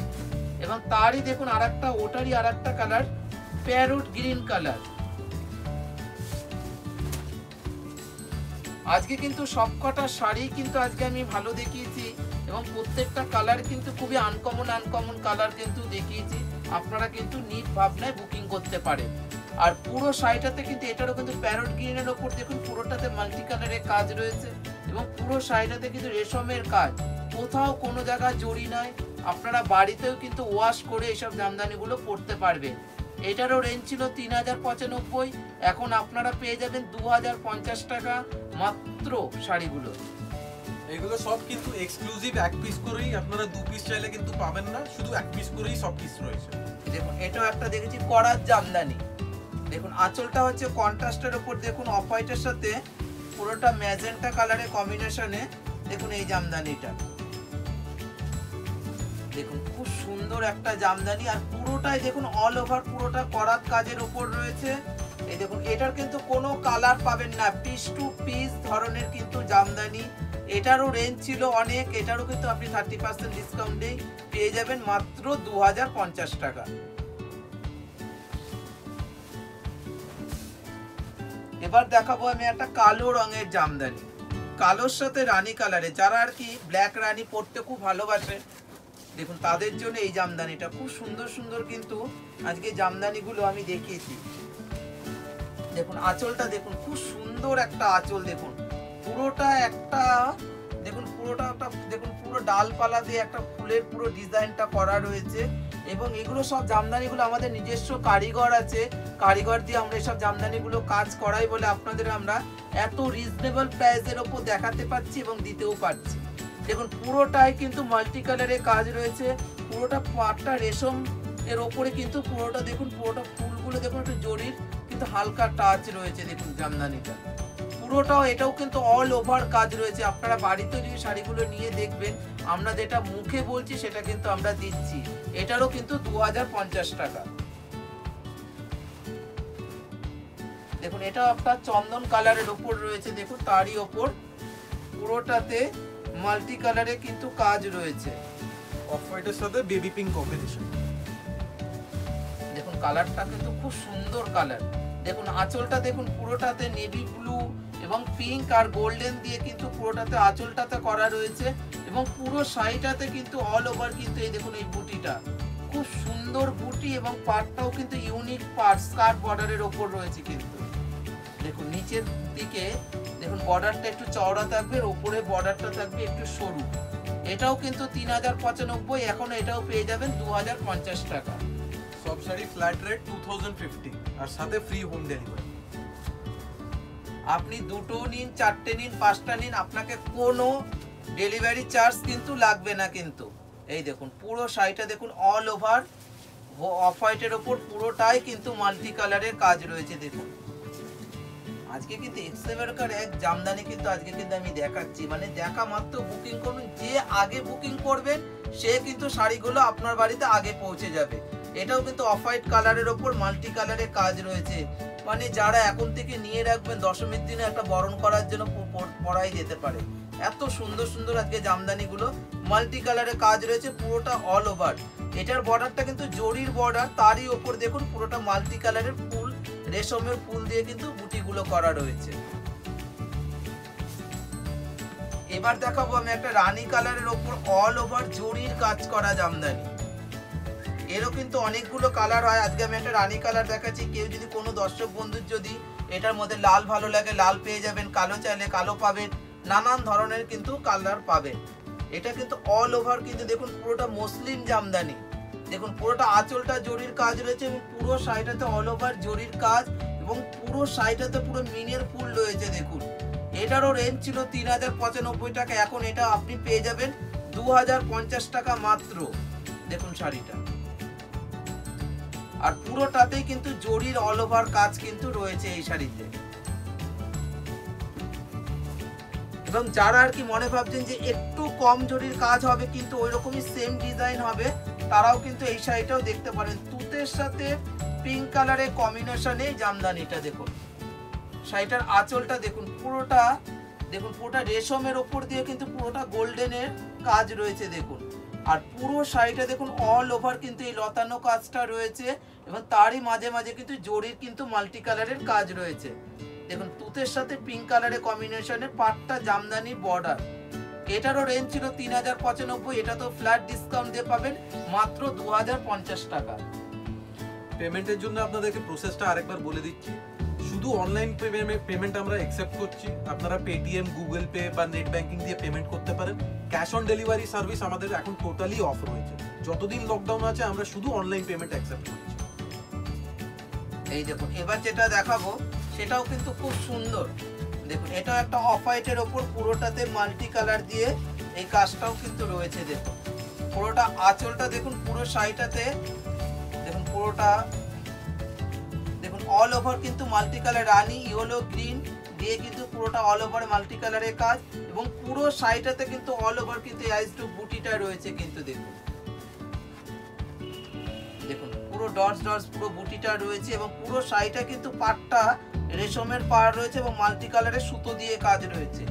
এবং তারই দেখুন আর একটা ওটারই আর একটা কালার প্যারুট গ্রিন কালার আজকে কিন্তু সবকটা শাড়ি কিন্তু আজকে আমি ভালো দেখিয়েছি। এবং প্রত্যেকটা কালার কিন্তু খুবই আনকমন আনকমন কালার কিন্তু দেখিয়েছি। আপনারা কিন্তু নিট ভাবনায় বুকিং করতে পারেন। আর পুরো শাড়িটাতে কিন্তু এটারও কিন্তু প্যারট গ্রিনের ওপর দেখুন, পুরোটাতে মাল্টি কালারের কাজ রয়েছে এবং পুরো শাড়িটাতে কিন্তু রেশমের কাজ। কোথাও কোনো জায়গায় জড়ি নয় আপনারা বাড়িতেও কিন্তু ওয়াশ করে এইসব জামদানিগুলো পরতে পারবেন। এটারও রেঞ্জ ছিল তিন হাজার পঁচানব্বই। এখন আপনারা পেয়ে যাবেন দু হাজার পঞ্চাশ টাকা মাত্র শাড়িগুলো। এগুলো সব কিন্তু এক্সক্লুসিভ এক পিস করেই আপনারা দু পিস চাইলে কিন্তু পাবেন না, শুধু এক পিস করেই সব পিস রয়েছে। দেখুন, এটাও একটা দেখেছি করার জামদানি। দেখুন, আঁচলটা হচ্ছে কন্ট্রাস্টের উপর, দেখুন অফ হোয়াইটের সাথে পুরোটা ম্যাজেন্টা কালারের কম্বিনেশনে দেখুন, এই জামদানিটা। দেখুন, খুব সুন্দর একটা জামদানি, আর পুরোটাই দেখুন অল ওভার পুরোটা করার কাজের উপর রয়েছে। এই দেখুন, এটার কিন্তু কোনো কালার পাবেন না পিস টু পিস ধরনের কিন্তু জামদানি। এটারও রেঞ্জ ছিল অনেক, এটারও কিন্তু আপনি থার্টি পার্সেন্ট ডিসকাউন্টেই পেয়ে যাবেন মাত্র দু হাজার পঞ্চাশ টাকা। এবার দেখাবো আমি একটা কালো রঙের জামদানি। কালোর সাথে রানী কালারে, যারা আর কি ব্ল্যাক রানী পরতে খুব ভালোবাসে, দেখুন তাদের জন্য এই জামদানিটা খুব সুন্দর সুন্দর কিন্তু আজকে জামদানিগুলো আমি দেখিয়েছি। দেখুন আঁচলটা দেখুন, খুব সুন্দর একটা আঁচল দেখুন। পুরোটা একটা, দেখুন পুরোটা একটা, দেখুন পুরো ডালপালা দিয়ে একটা ফুলের পুরো ডিজাইনটা করা রয়েছে এবং এগুলো সব জামদানিগুলো আমাদের নিজস্ব কারিগর আছে। কারিগর দিয়ে আমরা এসব জামদানিগুলো কাজ করাই বলে আপনাদের আমরা এত রিজনেবল প্রাইসের ওপর দেখাতে পাচ্ছি এবং দিতেও পারছি। দেখুন পুরোটাই কিন্তু মাল্টি কালারের কাজ রয়েছে। পুরোটা পাটটা রেশম এর ওপরে কিন্তু পুরোটা, দেখুন পুরোটা ফুলগুলো, দেখুন একটু জরির কিন্তু হালকা টাচ রয়েছে, দেখুন জামদানিটা। পুরোটাও এটাও কিন্তু অল ওভার কাজ রয়েছে। আপনারা বাড়িতে যদি শাড়িগুলো নিয়ে দেখবেন আমরা যেটা মুখে বলছি সেটা কিন্তু আমরা দিচ্ছি। এটারও কিন্তু দু হাজার পঞ্চাশ টাকা। দেখুন এটা আপনার চন্দন কালারের ওপর রয়েছে। দেখুন তারই ওপর পুরোটাতে মাল্টি কালারে কিন্তু কাজ রয়েছে। অফ হোয়াইটের সাথে বেবি পিঙ্ক কম্বিনেশন দেখুন কালারটা কিন্তু খুব সুন্দর কালার দেখুন আঁচলটা দেখুন পুরোটাতে নেভি ব্লু এবং পিঙ্ক আর গোল্ডেন দিয়ে কিন্তু পুরোটাতে আঁচলটাতে করা রয়েছে এবং পুরো শাড়িটাতে কিন্তু অল ওভার কিন্তু এই দেখুন এই বুটিটা। খুব সুন্দর বুটি এবং পাটটাও কিন্তু ইউনিক পার্ট স্কার্ট বর্ডারের ওপর রয়েছে কিন্তু। দেখুন, নিচের দিকে, দেখুন বর্ডারটা একটু চওড়া থাকবে ওপরে বর্ডারটা থাকবে একটু সরু। এটাও কিন্তু তিন হাজার পঁচানব্বই, এখন এটাও পেয়ে যাবেন দু হাজার পঞ্চাশ টাকা। সব sari flat rate two thousand fifty আর সাথে ফ্রি হোম ডেলিভারি আপনি দুটো নিন, চারটে নিন, পাঁচটা নিন, আপনাকে কোনো ডেলিভারি চার্জ কিন্তু লাগবে না কিন্তু। এই দেখুন, পুরো শাড়িটা দেখুন অল ওভার অফ হোয়াইটের ওপর পুরোটাই কিন্তু মাল্টি কালারের কাজ রয়েছে, দেখুন। আজকে কিন্তু এক্সেভারকার এক জামদানি কিন্তু আজকে কিন্তু আমি দেখাচ্ছি। মানে দেখা মাত্র বুকিং করুন, যে আগে বুকিং করবেন সে কিন্তু শাড়িগুলো আপনার বাড়িতে আগে পৌঁছে যাবে। এটাও কিন্তু অফ হোয়াইট কালারের ওপর মাল্টি কালারের কাজ রয়েছে। মানে যারা এখন থেকে নিয়ে রাখবেন, দশমীর দিনে একটা বরণ করার জন্য পরাই যেতে পারে। এত সুন্দর সুন্দর আজকে জামদানিগুলো। মাল্টি কালারের কাজ রয়েছে, পুরোটা অল ওভার এটার বর্ডারটা কিন্তু জরির বর্ডার তারই ওপর দেখুন পুরোটা মাল্টি কালারের ফুল, রেশমের ফুল দিয়ে কিন্তু বুটিগুলো করা রয়েছে। এবার দেখাবো আমি একটা রানী কালারের ওপর অল ওভার জরির কাজ করা জামদানি। এরও কিন্তু অনেকগুলো কালার হয়। আজকে আমি একটা রানী কালার দেখাচ্ছি। কেউ যদি কোনো দর্শক বন্ধুর যদি এটার মধ্যে লাল ভালো লাগে, লাল পেয়ে যাবেন, কালো চাইলে কালো পাবেন, নানান ধরনের কিন্তু কালার পাবেন। এটা কিন্তু অল ওভার কিন্তু দেখুন পুরোটা মুসলিম জামদানি। দেখুন পুরোটা আঁচলটা জরির কাজ রয়েছে এবং পুরো শাড়িটাতে অল ওভার জরির কাজ এবং পুরো শাড়িটাতে পুরো মিনের ফুল রয়েছে দেখুন। এটারও রেঞ্জ ছিল তিন হাজার পঁচানব্বই টাকা। এখন এটা আপনি পেয়ে যাবেন দু হাজার পঞ্চাশ টাকা মাত্র। দেখুন শাড়িটা। আর পুরোটাতেই কিন্তু জরির অল ওভার কাজ কিন্তু রয়েছে এই শাড়িতে। এবং যারা আর কি মনে ভাবছেন যে একটু কম জরির কাজ হবে, কিন্তু ওই রকমই সেম ডিজাইন হবে, তারাও কিন্তু এই শাড়িটাও দেখতে পারেন। তুতের সাথে পিঙ্ক কালারের কম্বিনেশনে জামদানিটা দেখুন। শাড়িটার আঁচলটা দেখুন, পুরোটা দেখুন পুরোটা রেশমের ওপর দিয়ে কিন্তু পুরোটা গোল্ডেনের কাজ রয়েছে, দেখুন। আর পুরো শাড়িটা দেখুন অল ওভার কিন্তু এই লতানো কাজটা রয়েছে এবং তারই মাঝে মাঝে কিন্তু জরির কিন্তু মাল্টি কালারের কাজ রয়েছে। দেখুন, তুতের সাথে পিঙ্ক কালারের কম্বিনেশনের পাটটা জামদানি বর্ডার এটারও রেঞ্জ ছিল তিন হাজার পঁচানব্বই, এটা তো ফ্ল্যাট ডিসকাউন্ট দিয়ে পাবেন মাত্র দু হাজার পঞ্চাশ টাকা। পেমেন্টের জন্য আপনাদেরকে প্রসেসটা আরেকবার বলে দিচ্ছি। শুধু অনলাইন পেমেন্ট আমরা অ্যাকসেপ্ট করছি। আপনারা পেটিএম গুগল পে বা নেট ব্যাংকিং দিয়ে পেমেন্ট করতে পারেন। ক্যাশ অন ডেলিভারি সার্ভিস আমাদের এখন টোটালি অফ রয়েছে। যতদিন লকডাউন আছে, আমরা শুধু অনলাইন পেমেন্ট অ্যাকসেপ্ট করছি। এই দেখুন, এবার যেটা দেখাবো, সেটাও কিন্তু খুব সুন্দর। দেখুন, এটাও একটা অফ হোয়াইটের ওপর, পুরোটাতে মাল্টি কালার দিয়ে এই কাজটাও কিন্তু রয়েছে, দেখুন। পুরোটা আঁচলটা দেখুন, পুরো শাড়িটাতে দেখুন, পুরোটা, দেখুন অল ওভার কিন্তু মাল্টি কালার রানি ইয়েলো গ্রিন দিয়ে কিন্তু পুরোটা অল ওভার মাল্টি কালারের কাজ এবং পুরো শাড়িটাতে কিন্তু অল ওভার কিন্তু আইস টু বুটিটা রয়েছে কিন্তু দেখুন। দেখুন, পুরো ডটস ডটস পুরো বুটিটা রয়েছে এবং পুরো শাড়িটা কিন্তু পাটটা রেশমের পাড় রয়েছে এবং মাল্টি কালারের সুতো দিয়ে কাজ রয়েছে।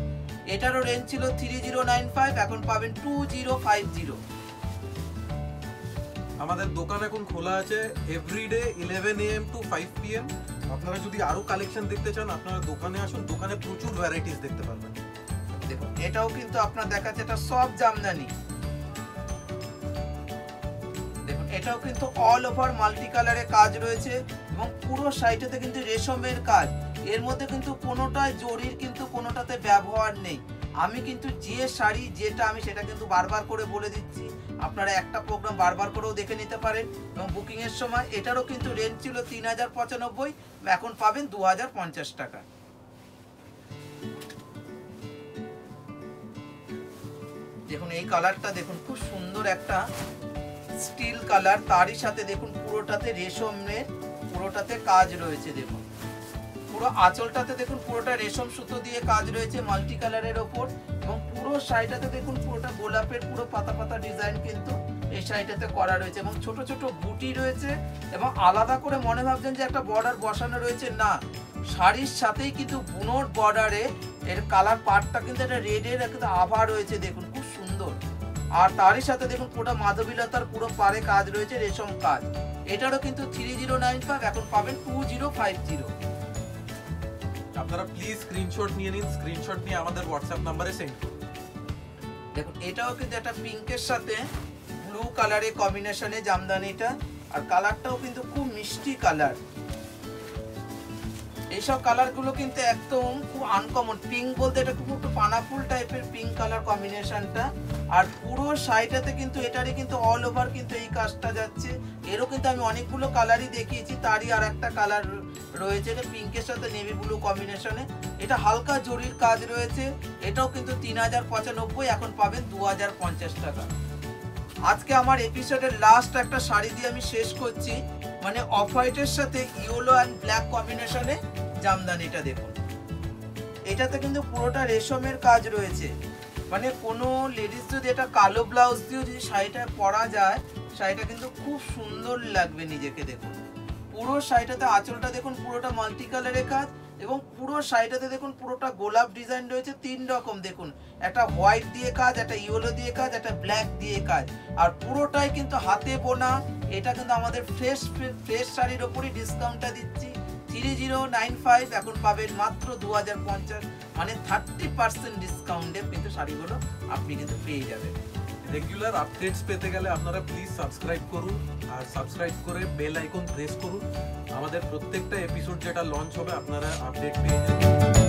এটারও রেঞ্জ ছিল থ্রি জিরো নাইন ফাইভ এখন পাবেন টু জিরো ফাইভ জিরো আমাদের দোকান এখন খোলা আছে everyday eleven A M to five P M আপনারা যদি আরও কালেকশন দেখতে চান, আপনারা দোকানে আসুন, দোকানে প্রচুর ভ্যারাইটিস দেখতে পারবেন। দেখুন, এটাও কিন্তু আপনার দেখাচ্ছে, এটা সব জামদানি। দেখুন, এটাও কিন্তু অল ওভার মাল্টি কালারে কাজ রয়েছে এবং পুরো সাইটেতে কিন্তু রেশমের কাজ। এর মধ্যে কিন্তু কোনোটায় জরির কিন্তু কোনোটাতে ব্যবহার নেই। আমি কিন্তু যে শাড়ি যেটা আমি সেটা কিন্তু বারবার করে বলে দিচ্ছি। আপনারা একটা প্রোগ্রাম বারবার করেও দেখে নিতে পারেন এবং বুকিং এর সময় এটারও কিন্তু রেঞ্জ ছিল তিন হাজার পঁচানব্বই, এখন পাবেন দু হাজার পঞ্চাশ টাকা। দেখুন, এই কালারটা দেখুন, খুব সুন্দর একটা স্টিল কালার তারই সাথে দেখুন, পুরোটাতে রেশমের পুরোটাতে কাজ রয়েছে, দেখুন। পুরো আঁচলটাতে দেখুন পুরোটা রেশম সুতো দিয়ে কাজ রয়েছে মাল্টি কালারের ওপর। এবং পুরো শাড়িটাতে দেখুন পুরোটা গোলাপের পুরো পাতা পাতা ডিজাইন কিন্তু এই শাড়িটাতে করা রয়েছে। এবং ছোট ছোট বুটি রয়েছে এবং আলাদা করে মনে ভাবছেন যে একটা বর্ডার বসানো রয়েছে। না, শাড়ির সাথেই কিন্তু বুনোট বর্ডারে এর কালার পার্টটা কিন্তু একটা রেডের একটা আভা রয়েছে। দেখুন খুব সুন্দর। আর তারই সাথে দেখুন পুরো মাধবীলতার পুরো পারে কাজ রয়েছে, রেশম কাজ। এটারও কিন্তু থ্রি জিরো নাইন ফাইভ এখন পাবেন টু জিরো ফাইভ জিরো আপনারা প্লিজ স্ক্রিনশট নিয়ে নিন স্ক্রিনশট নিয়ে আমাদের হোয়াটসঅ্যাপ নাম্বারে সেন্ড করুন। দেখুন, এটাও কিন্তু একটা পিঙ্কের সাথে ব্লু কালারে কম্বিনেশনে জামদানিটা, আর কালারটাও কিন্তু খুব মিষ্টি কালার এইসব কালারগুলো কিন্তু একদম খুব আনকমন পিঙ্ক বলতে এটা খুব একটু পানাফুল টাইপের পিঙ্ক কালার কম্বিনেশনটা আর পুরো শাড়িটাতে কিন্তু এটারই কিন্তু অল ওভার কিন্তু এই কাজটা যাচ্ছে। এরও কিন্তু আমি অনেকগুলো কালারই দেখিয়েছি, তারই আর একটা কালার রয়েছে এটা পিঙ্কের সাথে নেভি ব্লু কম্বিনেশনে এটা হালকা জরির কাজ রয়েছে, এটাও কিন্তু তিন হাজার পঁচানব্বই, এখন পাবেন দু হাজার পঞ্চাশ টাকা। আজকে আমার এপিসোডের লাস্ট একটা শাড়ি দিয়ে আমি শেষ করছি। মানে অফ হোয়াইটের সাথে ইয়েলো অ্যান্ড ব্ল্যাক কম্বিনেশনে জামদানিটা দেখুন। এটাতে কিন্তু পুরোটা রেশমের কাজ রয়েছে। মানে কোনো লেডিস যদি এটা কালো ব্লাউজ দিয়েও যদি শাড়িটা পরা যায়, শাড়িটা কিন্তু খুব সুন্দর লাগবে নিজেকে দেখুন। পুরো শাড়িটাতে আঁচলটা দেখুন, পুরোটা মাল্টি কালারের কাজ এবং পুরো শাড়িটাতে দেখুন, পুরোটা গোলাপ ডিজাইন রয়েছে, তিন রকম দেখুন। একটা হোয়াইট দিয়ে কাজ, একটা ইয়েলো দিয়ে কাজ, একটা ব্ল্যাক দিয়ে কাজ। আর পুরোটাই কিন্তু হাতে বোনা, এটা কিন্তু আমাদের ফ্রেশ ফ্রেশ শাড়ির ওপরই ডিসকাউন্টটা দিচ্ছি। থ্রি জিরো নাইন ফাইভ এখন পাবেন মাত্র দু হাজার পঞ্চাশ মানে থার্টি পার্সেন্ট ডিসকাউন্টে কিন্তু শাড়িগুলো আপনি কিন্তু পেয়ে যাবেন। রেগুলার আপডেটস পেতে গেলে আপনারা প্লিজ সাবস্ক্রাইব করুন আর সাবস্ক্রাইব করে বেল আইকন প্রেস করুন। আমাদের প্রত্যেকটা এপিসোড যেটা লঞ্চ হবে, আপনারা আপডেট পেয়ে যাবেন।